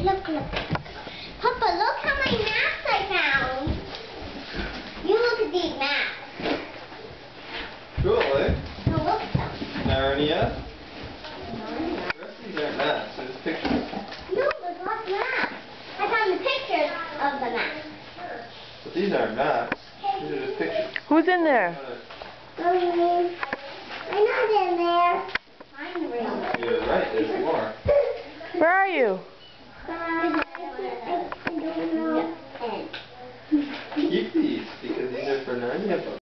Look, look. Papa, look how many maps I found. You look at these maps. Cool, eh? No, look at them. Narnia? The rest of these aren't maps, they're just pictures. No, there's lots of maps. I found the pictures of the maps. But these aren't maps. These are just pictures. Who's in there? Um, I'm not in there. I'm real. You're right, there's more. Where are you? Keep these because these are for Narnia books.